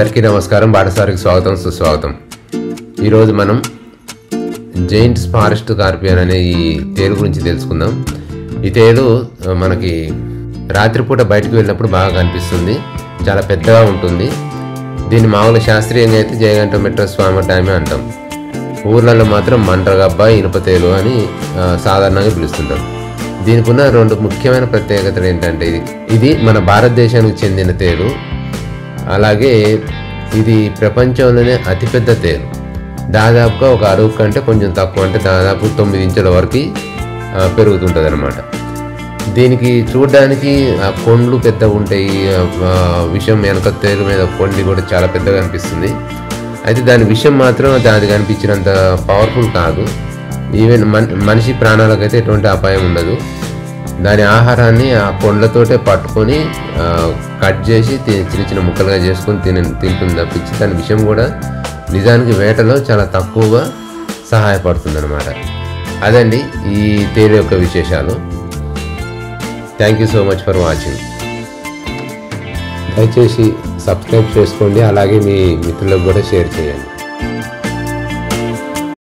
అందరికీ నమస్కారం. బాటసారికి స్వాగతం సుస్వాగతం. ఈరోజు మనం జైంట్స్ ఫారెస్ట్ కార్పియన్ అనే ఈ తేలు గురించి తెలుసుకుందాం. ఈ తేలు మనకి రాత్రిపూట బయటకు వెళ్ళినప్పుడు బాగా కనిపిస్తుంది. చాలా పెద్దగా ఉంటుంది. దీన్ని మామూలు శాస్త్రీయంగా అయితే జయగంట స్వామి టైమే అంటాం. ఊర్లలో మాత్రం మంటగబ్బ ఇనుపతేలు అని సాధారణంగా పిలుస్తుంటాం. దీనికి ఉన్న రెండు ముఖ్యమైన ప్రత్యేకతలు ఏంటంటే ఇది. ఇది మన భారతదేశానికి చెందిన తేలు అలాగే ఇది ప్రపంచంలోనే అతిపెద్ద తేరు దాదాపుగా ఒక అడుగు కంటే కొంచెం తక్కువ అంటే దాదాపు తొమ్మిది ఇంచుల వరకు పెరుగుతుంటుంది అనమాట దీనికి చూడడానికి ఆ కొండ్లు పెద్దగా ఉంటాయి విషయం విషం వెనక తేరు మీద కొండి కూడా చాలా పెద్దగా అనిపిస్తుంది. అయితే దాని విషయం మాత్రం అది కనిపించినంత పవర్ఫుల్ కాదు. ఈవెన్ మన మనిషి ప్రాణాలకైతే ఎటువంటి అపాయం ఉండదు. దాని ఆహారాన్ని ఆ కొండలతోటే పట్టుకొని కట్ చేసి తి- చిన్న చిన్న ముక్కలుగా చేసుకొని తిన తింటుంది తప్పించి దాని విషయం కూడా నిజానికి వేటలో చాలా తక్కువగా సహాయపడుతుంది అనమాట అదండి ఈ తేలి యొక్క విశేషాలు. Thank you so much for watching దయచేసి సబ్స్క్రైబ్ చేసుకోండి. అలాగే మీ మిత్రులకు కూడా షేర్ చేయండి.